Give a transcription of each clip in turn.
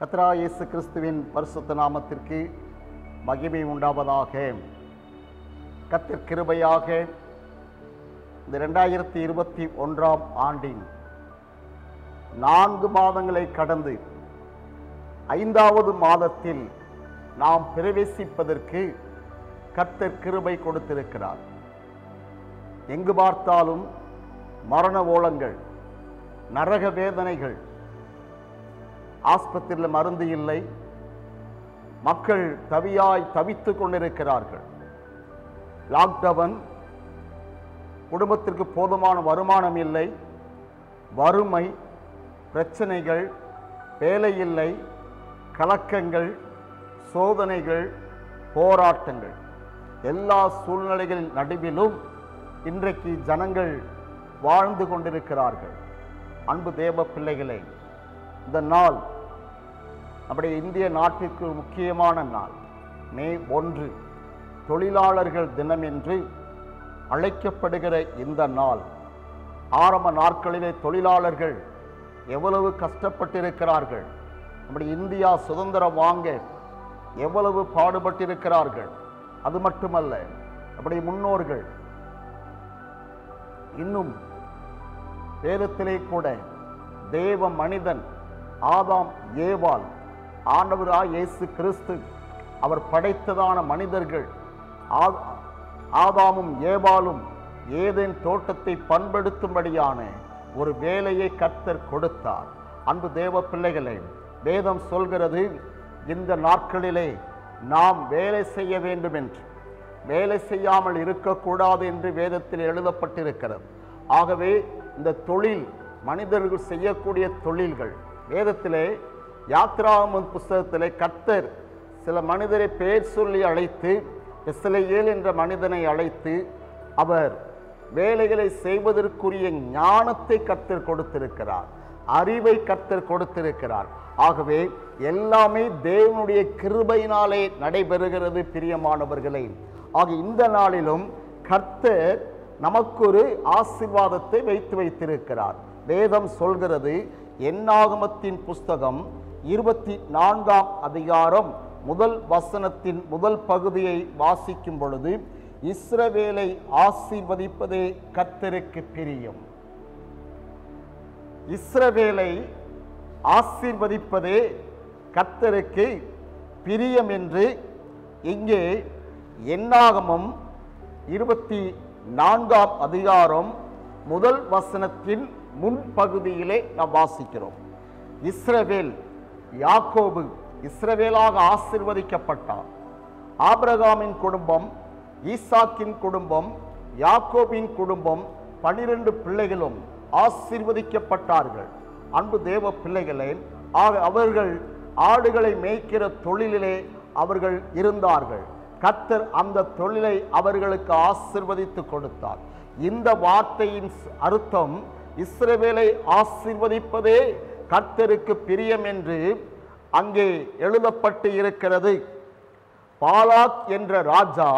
கத்ரா இயேசு கிறிஸ்துவின் பரிசுத்த நாமத்திற்கு மகிமை உண்டாவதாக. கத்தர் கிருபையாக இந்த ரெண்டாயிரத்தி இருபத்தி ஒன்றாம் ஆண்டின் நான்கு மாதங்களை கடந்து ஐந்தாவது மாதத்தில் நாம் பிரவேசிப்பதற்கு கத்தர் கிருபை கொடுத்திருக்கிறார். எங்கு பார்த்தாலும் மரண ஓலங்கள் நரக வேதனைகள் ஆஸ்பத்திரியில் மருந்து இல்லை. மக்கள் தவியாய் தவித்து கொண்டிருக்கிறார்கள். லாக்டவுன் குடும்பத்திற்கு போதுமான வருமானம் இல்லை. வறுமை பிரச்சனைகள் வேலை இல்லை. கலக்கங்கள் சோதனைகள் போராட்டங்கள். எல்லா சூழ்நிலைகளின் நடுவிலும் இன்றைக்கு ஜனங்கள் வாழ்ந்து கொண்டிருக்கிறார்கள். அன்பு தேவ பிள்ளைகளே இந்த நாள் நம்முடைய இந்திய நாட்டிற்கு முக்கியமான நாள். மே ஒன்று. தொழிலாளர்கள் தினம் என்று அழைக்கப்படுகிற இந்த நாள். ஆரம்ப நாட்களிலே தொழிலாளர்கள் எவ்வளவு கஷ்டப்பட்டிருக்கிறார்கள். நம்முடைய இந்தியா சுதந்திரம் வாங்க எவ்வளவு பாடுபட்டிருக்கிறார்கள். அது மட்டுமல்ல நம்முடைய முன்னோர்கள் இன்னும் வேதத்திலே கூட தேவ மனிதன் ஆதாம் ஏவாள் ஆண்டவராக இயேசு கிறிஸ்து அவர் படைத்ததான மனிதர்கள் ஆ- ஆதாமும் ஏவாளும் ஏதேன் தோட்டத்தை பண்படுத்தும்படியான ஒரு வேலையை கர்த்தர் கொடுத்தார். அன்பு தேவ பிள்ளைகளை வேதம் சொல்கிறது இந்த நாட்களிலே நாம் வேலை செய்ய வேண்டும் என்று வேலை செய்யாமல் இருக்கக்கூடாது என்று வேதத்தில் எழுதப்பட்டிருக்கிறது. ஆகவே இந்த தொழில் மனிதர்கள் செய்யக்கூடிய தொழில்கள் வேதத்திலே யாத்ராமன் புஸ்தகத்தில் கர்த்தர் சில மனிதரை பெயர் சொல்லி அழைத்து இஸ்ரவேல் என்ற மனிதனை அழைத்து அவர் வேலைகளை செய்வதற்குரிய ஞானத்தை கர்த்தர் கொடுத்திருக்கிறார் அறிவை கர்த்தர் கொடுத்திருக்கிறார். ஆகவே எல்லாமே தேவனுடைய கிருபையினாலே நடைபெறுகிறது பிரியமானவர்களே. ஆக இந்த நாளிலும் கர்த்தர் நமக்கொரு ஆசீர்வாதத்தை வைத்து வைத்திருக்கிறார். வேதம் சொல்கிறது என்னாகமத்தின் புஸ்தகம் இருபத்தி நான்காம் அதிகாரம் முதல் வசனத்தின் முதல் பகுதியை வாசிக்கும் பொழுது இஸ்ரவேலை ஆசீர்வதிப்பதே கத்தருக்கு பிரியம். இஸ்ரவேலை ஆசீர்வதிப்பதே கத்தருக்கு பிரியம் என்று இங்கே எண்ணாகமும் இருபத்தி நான்காம் அதிகாரம் முதல் வசனத்தின் முன்பகுதியிலே நாம் வாசிக்கிறோம். இஸ்ரவேல் யாக்கோபு இஸ்ரவேலாக ஆசிர்வதிக்கப்பட்டார். ஆபிரகாமின் குடும்பம் ஈசாக்கின் குடும்பம் யாக்கோபின் குடும்பம் பனிரெண்டு பிள்ளைகளும் ஆசீர்வதிக்கப்பட்டார்கள். அன்பு தேவ பிள்ளைகளே ஆக அவர்கள் ஆடுகளை மேய்க்கிற தொழிலிலே அவர்கள் இருந்தார்கள். கத்தர் அந்த தொழிலை அவர்களுக்கு ஆசிர்வதித்து கொடுத்தார். இந்த வார்த்தையின் அர்த்தம் இஸ்ரவேலை ஆசீர்வதிப்பதே கர்த்தருக்கு பிரியம் என்று அங்கே எழுதப்பட்டு இருக்கிறது. பாலாக் என்ற ராஜா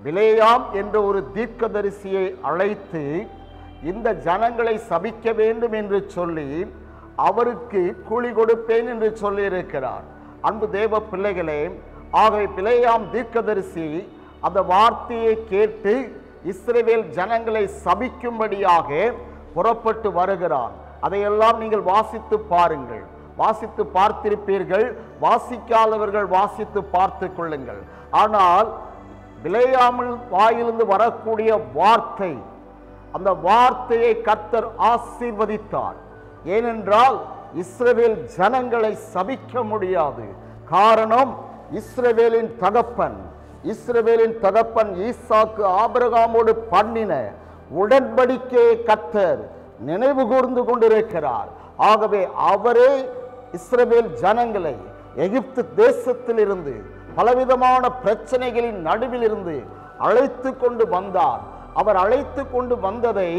விலேயாம் என்ற ஒரு தீர்க்கதரிசியை அழைத்து இந்த ஜனங்களை சபிக்க வேண்டும் என்று சொல்லி அவருக்கு கூலி கொடுப்பேன் என்று சொல்லியிருக்கிறார். அன்பு தேவ பிள்ளைகளே ஆகவே பிலேயாம் தீர்க்கதரிசி அந்த வார்த்தையை கேட்டு இஸ்ரேவேல் ஜனங்களை சபிக்கும்படியாக புறப்பட்டு வருகிறான் அதையெல்லாம் நீங்கள் வாசித்து பாருங்கள். வாசித்து பார்த்திருப்பீர்கள். வாசிக்காதவர்கள் வாசித்து பார்த்து கொள்ளுங்கள். ஆனால் விளையாமல் வாயிலிருந்து வரக்கூடிய வார்த்தை அந்த வார்த்தையை கர்த்தர் ஆசீர்வதித்தார். ஏனென்றால் இஸ்ரவேல் ஜனங்களை சபிக்க முடியாது. காரணம் இஸ்ரவேலின் தகப்பன். இஸ்ரவேலின் தகப்பன் ஈசாக்கு ஆபிரகாமோடு பண்ணின உடன்படிக்கையை கத்தர் நினைவு கூர்ந்து கொண்டிருக்கிறார். ஆகவே அவரே இஸ்ரவேல் ஜனங்களை எகிப்து தேசத்திலிருந்து பலவிதமான பிரச்சனைகளின் நடுவிலிருந்து அழைத்து கொண்டு வந்தார். அவர் அழைத்து கொண்டு வந்ததை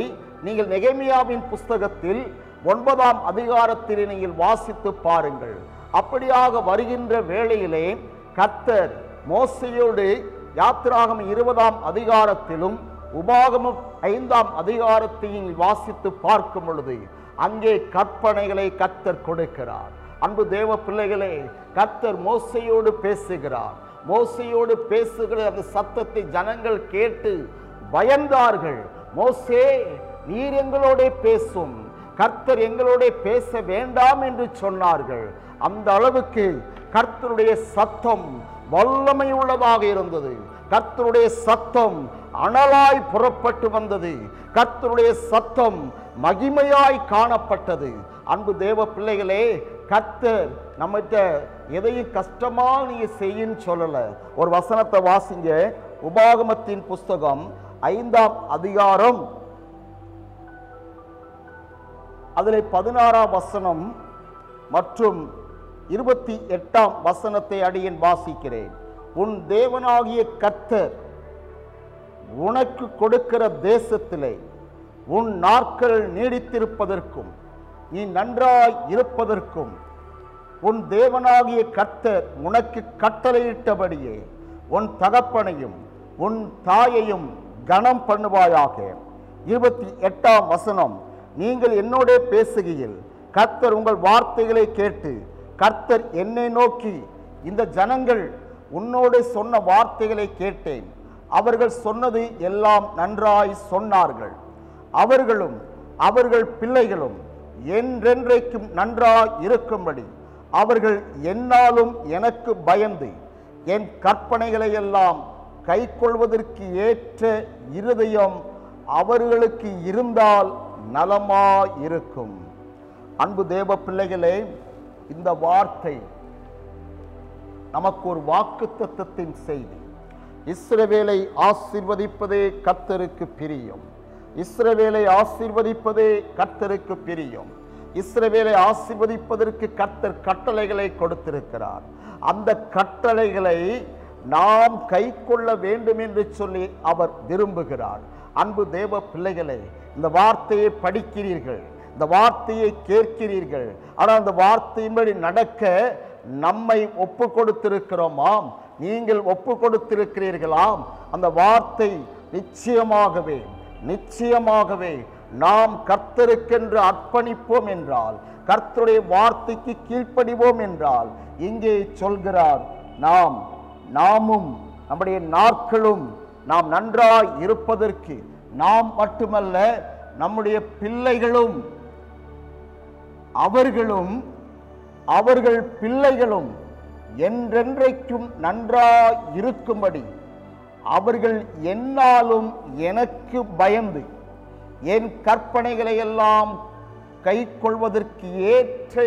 நீங்கள் நெகேமியாவின் புஸ்தகத்தில் ஒன்பதாம் அதிகாரத்தில் நீங்கள் வாசித்து பாருங்கள். அப்படியாக வருகின்ற வேளையிலே கத்தர் மோசையோடு யாத்திராகம் இருபதாம் அதிகாரத்திலும் உபாகமும் ஐந்தாம் அதிகாரத்தையும் வாசித்து பார்க்கும் பொழுது அங்கே கற்பனைகளை கர்த்தர் கொடுக்கிறார். அன்பு தேவ பிள்ளைகளே கர்த்தர் மோசையோடு பேசுகிறார். மோசையோடு பேசுகிற அந்த சத்தத்தை ஜனங்கள் கேட்டு பயந்தார்கள். மோசே நீர் எங்களோட பேசும். கர்த்தர் எங்களோட பேச வேண்டாம் என்று சொன்னார்கள். அந்த அளவுக்கு கர்த்தருடைய சத்தம் வல்லமை உள்ளதாக இருந்தது. கர்த்தருடைய சத்தம் அனலாய் புறப்பட்டு வந்தது. கர்த்தருடைய சத்தம் மகிமையாய் காணப்பட்டது. அன்பு தேவ பிள்ளைகளே கர்த்தர் நம்மகிட்ட எதையும் கஷ்டமா நீங்கள் செய்யுன்னு சொல்லலை. ஒரு வசனத்தை வாசிங்க. உபாகமத்தின் புஸ்தகம் ஐந்தாம் அதிகாரம். அதில் பதினாறாம் வசனம் மற்றும் இருபத்தி எட்டாம் வசனத்தை அடியின் வாசிக்கிறேன். உன் தேவனாகிய கர்த்தர் உனக்கு கொடுக்கிற தேசத்திலே உன் நாட்கள் நீடித்திருப்பதற்கும் நீ நன்றாய் இருப்பதற்கும் உன் தேவனாகிய கர்த்தர் உனக்கு கட்டளையிட்டபடியே உன் தகப்பனையும் உன் தாயையும் கனம் பண்ணுவாயாக. இருபத்தி எட்டாம் வசனம் நீங்கள் என்னோட பேசுகையில் கர்த்தர் உங்கள் வார்த்தைகளை கேட்டு கர்த்தர் என்னை நோக்கி இந்த ஜனங்கள் உன்னோடு சொன்ன வார்த்தைகளை கேட்டேன். அவர்கள் சொன்னது எல்லாம் நன்றாய் சொன்னார்கள். அவர்களும் அவர்கள் பிள்ளைகளும் என்றென்றைக்கும் நன்றாய் இருக்கும்படி அவர்கள் என்னாலும் எனக்கு பயந்து என் கற்பனைகளை எல்லாம் கைக்கொள்வதற்கு ஏற்ற இருதயம் அவர்களுக்கு இருந்தால் நலமாயிருக்கும். அன்பு தேவ பிள்ளைகளே இந்த வார்த்தை நமக்கு ஒரு வாக்கு தத்துவத்தின் செய்தி. இஸ்ரவேலை ஆசீர்வதிப்பதே கர்த்தருக்கு பிரியும். இஸ்ரவேலை ஆசீர்வதிப்பதே கர்த்தருக்கு பிரியும். இஸ்ரவேலை ஆசிர்வதிப்பதற்கு கர்த்தர் கட்டளைகளை கொடுத்திருக்கிறார். அந்த கட்டளைகளை நாம் கைக்கொள்ள வேண்டும் என்று சொல்லி அவர் விரும்புகிறார். அன்பு தேவ பிள்ளைகளை இந்த வார்த்தையை படிக்கிறீர்கள் இந்த வார்த்தையை கேட்கிறீர்கள். ஆனால் அந்த வார்த்தையின்படி நடக்க நம்மை ஒப்பு கொடுத்திருக்கிறோமாம். நீங்கள் ஒப்பு கொடுத்திருக்கிறீர்களாம் அந்த வார்த்தை நிச்சயமாகவே நிச்சயமாகவே நாம் கர்த்தருக்கென்று அர்ப்பணிப்போம் என்றால் கர்த்தருடைய வார்த்தைக்கு கீழ்ப்படிவோம் என்றால் இங்கே சொல்கிறார் நாம் நாமும் நம்முடைய நாட்களும் நாம் நன்றாய் இருப்பதற்கு நாம் மட்டுமல்ல நம்முடைய பிள்ளைகளும் அவர்களும் அவர்கள் பிள்ளைகளும் என்றென்றைக்கும் நன்றாய் இருக்கும்படி. அவர்கள் என்னாலும் எனக்கு பயந்து என் கற்பனைகளை எல்லாம் கைக்கொள்வதற்கு ஏற்ற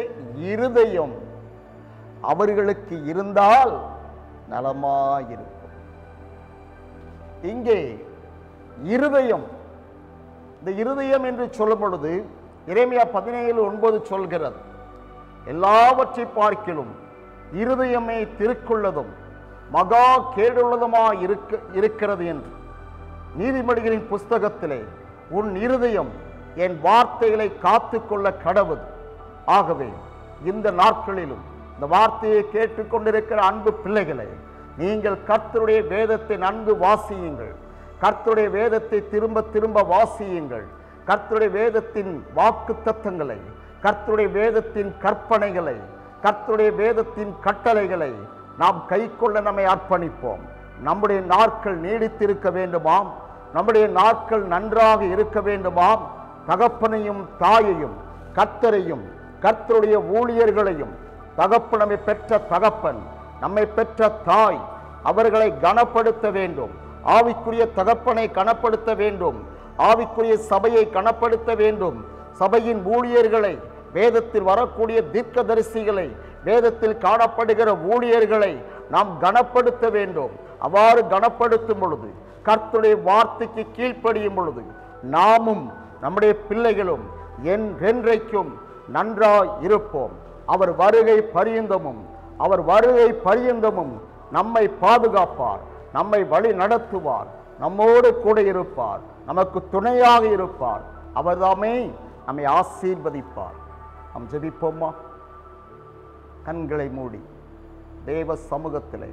இருதயம் அவர்களுக்கு இருந்தால் நலமாயிருக்கும். இங்கே இருதயம் இந்த இருதயம் என்று சொல்லும் பொழுது இறைமையா பதினேழு ஒன்பது சொல்கிறது எல்லாவற்றை பார்க்கிலும் இருதயமே திருக்குள்ளதும் மகா கேடுள்ளதுமா இருக்க இருக்கிறது என்று. நீதிமொழிகளின் புஸ்தகத்திலே உன் இருதயம் என் வார்த்தைகளை காத்துக்கொள்ள கடவுது. ஆகவே இந்த நாட்களிலும் இந்த வார்த்தையை கேட்டுக்கொண்டிருக்கிற அன்பு பிள்ளைகளை நீங்கள் கர்த்தருடைய வேதத்தை நன்கு வாசியுங்கள். கர்த்தருடைய வேதத்தை திரும்ப திரும்ப வாசியுங்கள். கர்த்தருடைய வேதத்தின் வாக்கு தத்தங்களை கர்த்தருடைய வேதத்தின் கற்பனைகளை கர்த்தருடைய வேதத்தின் கட்டளைகளை நாம் கைக்கொள்ள நம்மை அர்ப்பணிப்போம். நம்முடைய நாட்கள் நீடித்திருக்க வேண்டுமாம். நம்முடைய நாட்கள் நன்றாக இருக்க வேண்டுமாம். தகப்பனையும் தாயையும் கர்த்தரையும் கர்த்தருடைய ஊழியர்களையும். தகப்பனமை பெற்ற தகப்பன் நம்மை பெற்ற தாய் அவர்களை கனப்படுத்த வேண்டும். ஆவிக்குரிய தகப்பனை கனப்படுத்த வேண்டும். ஆவிக்குரிய சபையை கனப்படுத்த வேண்டும். சபையின் ஊழியர்களை வேதத்தில் வரக்கூடிய தீர்க்கதரிசிகளை வேதத்தில் காணப்படுகிற ஊழியர்களை நாம் கனப்படுத்த வேண்டும். அவ்வாறு கனப்படுத்தும் பொழுது கர்த்துடைய வார்த்தைக்கு கீழ்ப்படியும் பொழுது நாமும் நம்முடைய பிள்ளைகளும் என்றென்றைக்கும் நன்றாய் இருப்போம். அவர் வருகை பரியந்தமும் அவர் வருகை பரியந்தமும் நம்மை பாதுகாப்பார் நம்மை வழி நடத்துவார் நம்மோடு கூட இருப்பார் நமக்கு துணையாக இருப்பார். அவர்தாமே நம்மை ஆசீர்வதிப்பார். நாம் ஜெபிப்போமா? கண்களை மூடி தேவ சமூகத்தில்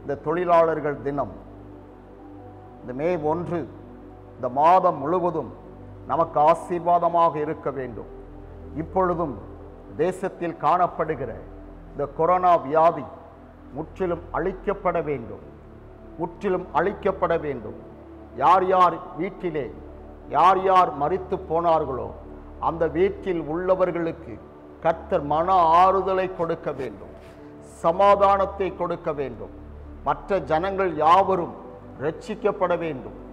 இந்த தொழிலாளர்கள் தினம் இந்த மே ஒன்று இந்த மாதம் முழுவதும் நமக்கு ஆசீர்வாதமாக இருக்க வேண்டும். இப்பொழுதும் தேசத்தில் காணப்படுகிற இந்த கொரோனா வியாதி முற்றிலும் அழிக்கப்பட வேண்டும். முற்றிலும் அழிக்கப்பட வேண்டும். யார் யார் வீட்டிலே யார் யார் மறித்து போனார்களோ அந்த வீட்டில் உள்ளவர்களுக்கு கர்த்தர் மன ஆறுதலை கொடுக்க வேண்டும் சமாதானத்தை கொடுக்க வேண்டும். மற்ற ஜனங்கள் யாவரும் ரட்சிக்கப்பட வேண்டும்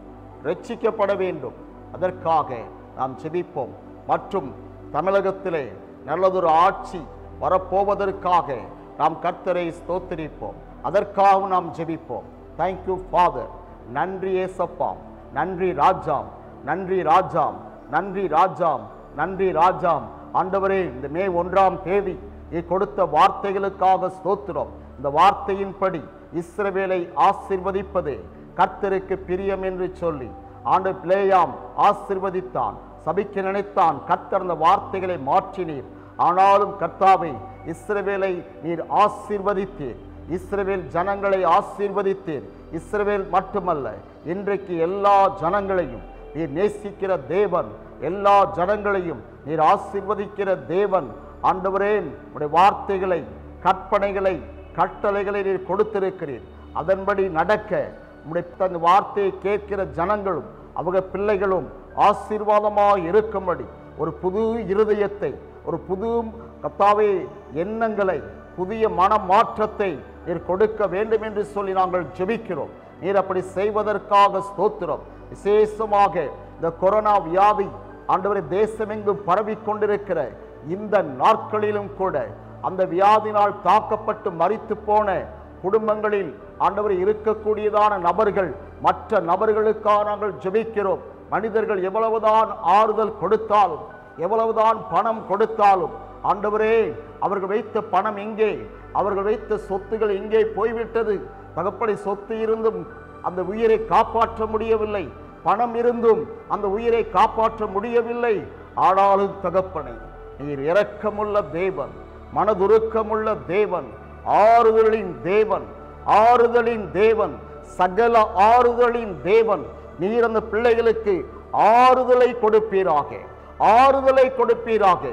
ரட்சிக்கப்பட வேண்டும். அதற்காக நாம் ஜெபிப்போம். மற்றும் தமிழகத்திலே நல்லதொரு ஆட்சி வரப்போவதற்காக நாம் கர்த்தரை ஸ்தோத்திரிப்போம். அதற்காகவும் நாம் ஜெபிப்போம். தேங்க்யூ ஃபாதர் நன்றி ஏசப்பாம் நன்றி ராஜாம். நன்றி ராஜாம். நன்றி ராஜாம். நன்றி ராஜாம். ஆண்டவரே இந்த மே ஒன்றாம் தேதி நீ கொடுத்த வார்த்தைகளுக்காக ஸ்தோத்திரம். இந்த வார்த்தையின்படி இஸ்ரவேலை ஆசிர்வதிப்பதே கர்த்தருக்கு பிரியம் என்று சொல்லி ஆண்டு பிளேயாம் ஆசிர்வதித்தான் சபிக்க நினைத்தான் கர்த்தர் அந்த வார்த்தைகளை மாற்றினீர். ஆனாலும் கர்த்தாவை இஸ்ரவேலை நீர் ஆசிர்வதித்தீர். இஸ்ரவேல் ஜனங்களை ஆசீர்வதித்தீர். இஸ்ரவேல் மட்டுமல்ல இன்றைக்கு எல்லா ஜனங்களையும் நீர் நேசிக்கிற தேவன். எல்லா ஜனங்களையும் நீர் ஆசிர்வதிக்கிற தேவன். ஆண்டவரே உடைய வார்த்தைகளை கற்பனைகளை கட்டளைகளை நீர் கொடுத்திருக்கிறீர். அதன்படி நடக்க உடைய தன் வார்த்தையை கேட்கிற ஜனங்களும் அவங்க பிள்ளைகளும் ஆசீர்வாதமாக இருக்கும்படி ஒரு புது இருதயத்தை ஒரு புது கத்தாவே எண்ணங்களை புதிய மன மாற்றத்தை நீர் கொடுக்க வேண்டும் என்று சொல்லி நாங்கள் ஜெபிக்கிறோம். நீர் அப்படி செய்வதற்காக ஸ்தோத்திரம். விசேஷமாக இந்த கொரோனா வியாதி ஆண்டவரை தேசமெங்கும் பரவி கொண்டிருக்கிற இந்த நாட்களிலும் கூட அந்த வியாதினால் தாக்கப்பட்டு மறித்து போன குடும்பங்களில் ஆண்டவர் இருக்கக்கூடியதான நபர்கள் மற்ற நபர்களுக்காக நாங்கள் ஜெபிக்கிறோம். மனிதர்கள் எவ்வளவுதான் ஆறுதல் கொடுத்தாலும் எவ்வளவுதான் பணம் கொடுத்தாலும் ஆண்டவரே அவர்கள் வைத்த பணம் எங்கே? அவர்கள் வைத்த சொத்துகள் எங்கே போய்விட்டது? தகப்படி சொத்து இருந்தும் அந்த உயிரை காப்பாற்ற முடியவில்லை. பணம் இருந்தும் அந்த உயிரை காப்பாற்ற முடியவில்லை. ஆனாலும் தகப்பனை நீர் இரக்கமுள்ள தேவன் மனதுருக்கமுள்ள தேவன் ஆறுதலின் தேவன் ஆறுதலின் தேவன் சகல ஆறுதலின் தேவன். நீர் அந்த பிள்ளைகளுக்கு ஆறுதலை கொடுப்பீராக ஆறுதலை கொடுப்பீராக.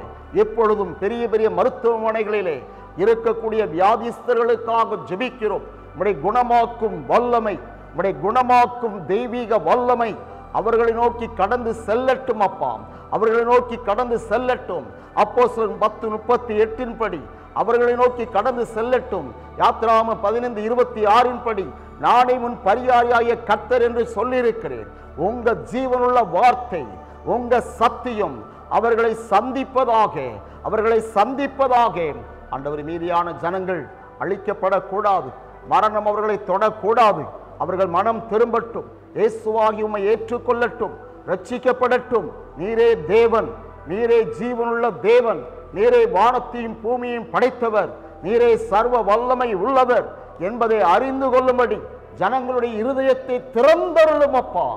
எப்பொழுதும் பெரிய பெரிய மருத்துவமனைகளிலே இருக்கக்கூடிய வியாதிஸ்தர்களுக்காக ஜெபிக்கிறோம். உடைய குணமாக்கும் வல்லமை உம்முடைய குணமாக்கும் தெய்வீக வல்லமை அவர்களை நோக்கி கடந்து செல்லட்டும் அப்பா. அவர்களை நோக்கி கடந்து செல்லட்டும். அப்போ பத்து முப்பத்தி எட்டின் படி. அவர்களை நோக்கி கடந்து செல்லட்டும். யாத்ராம பதினைந்து இருபத்தி ஆறின் படி. நானே முன் பரியாரியாய கத்தர் என்று சொல்லியிருக்கிறேன். உங்க ஜீவனுள்ள வார்த்தை உங்க சத்தியம் அவர்களை சந்திப்பதாக அவர்களை சந்திப்பதாக. ஆண்டவர் மீதியான ஜனங்கள் அழிக்கப்படக்கூடாது. மரணம் அவர்களை தொடக்கூடாது. அவர்கள் மனம் திரும்பட்டும். இயேசுவாகி உம்மை ஏற்றுக்கொள்ளட்டும். ரட்சிக்கப்படட்டும் நீரே தேவன். நீரே ஜீவனுள்ள தேவன். நீரே வானத்தையும் பூமியையும் படைத்தவர். நீரே சர்வ வல்லமை உள்ளவர் என்பதை அறிந்து கொள்ளும்படி ஜனங்களுடைய இருதயத்தை திறந்தருளும் அப்பா.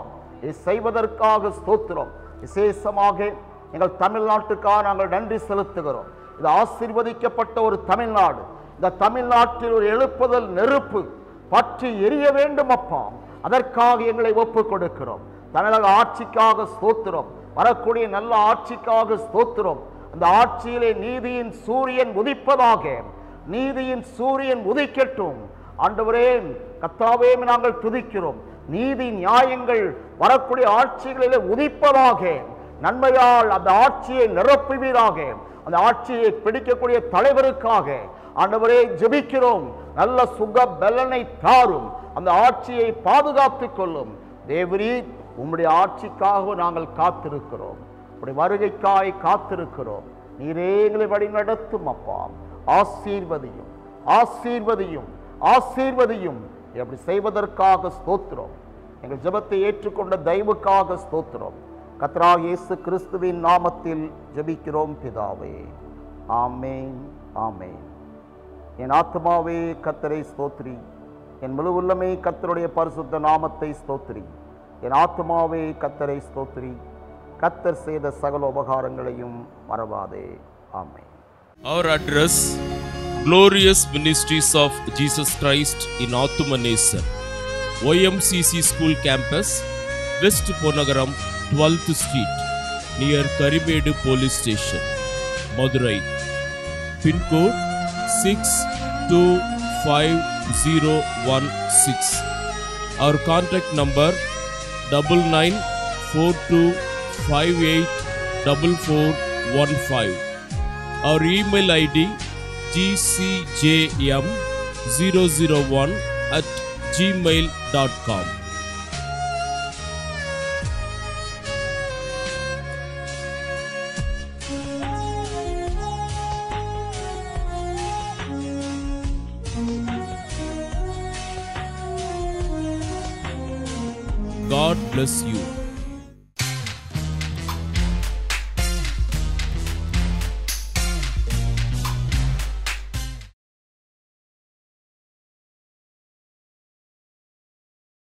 இதை செய்வதற்காக ஸ்தோத்திரம். விசேஷமாக எங்கள் தமிழ்நாட்டுக்காக நாங்கள் நன்றி செலுத்துகிறோம். இது ஆசீர்வதிக்கப்பட்ட ஒரு தமிழ்நாடு. இந்த தமிழ்நாட்டில் ஒரு எழுப்புதல் நெருப்பு. பற்றி எரிய வேண்டும் அப்பா. அதற்காக எங்களை ஒப்புக் கொடுக்கிறோம் தமிழக ஆட்சிக்காக ஸ்தோத்திரம். வரக்கூடிய நல்ல ஆட்சிக்காக ஸ்தோத்திரம். அந்த ஆட்சியிலே நீதியின் சூரியன் உதிப்பதாக. நீதியின் சூரியன் உதிக்கட்டும். ஆண்டவரே கத்தாவே நாங்கள் துதிக்கிறோம். நீதி நியாயங்கள் வரக்கூடிய ஆட்சிகளிலே உதிப்பதாக. நன்மையால் அந்த ஆட்சியை நிரப்புவீராக. அந்த ஆட்சியை பிடிக்கக்கூடிய தலைவருக்காக. ஆண்டவரே ஜெபிக்கிறோம். நல்ல சுக பலனை தாரும். அந்த ஆட்சியை பாதுகாத்துக் கொள்ளும். தேவரி உம்முடைய ஆட்சிக்காக நாங்கள் காத்திருக்கிறோம். உடைய வருகைக்காய் காத்திருக்கிறோம். நீரே எங்களை வழி நடத்தும் அப்பா. ஆசீர்வதியும் ஆசீர்வதியும் ஆசீர்வதியும். அப்படி செய்வதற்காக ஸ்தோத்திரம். எங்கள் ஜெபத்தை ஏற்றுக்கொண்ட தெய்வுக்காக ஸ்தோத்திரம். கத்ரா இயேசு கிறிஸ்துவின் நாமத்தில் ஜெபிக்கிறோம் பிதாவே. ஆமேன் ஆமேன். என் ஆத்மாவே கத்தரை ஸ்தோத்ரி என் முழு உள்ளமே கத்தருடைய பரிசுத்த நாமத்தை ஸ்தோத்ரி என் ஆத்மாவே கத்தரை ஸ்தோத்ரி கத்தர் செய்த சகல உபகாரங்களையும் மறவாதே ஆமை Our address Glorious Ministries of Jesus Christ in Athumanesar, YMCC School Campus, West Ponagaram, 12th Street, near Karimedu Police Station, Madurai, pin code Six two five zero one six. Our contact number double nine four two five eight double four one five. Our email ID gcjm001 at gmail.com. God bless you.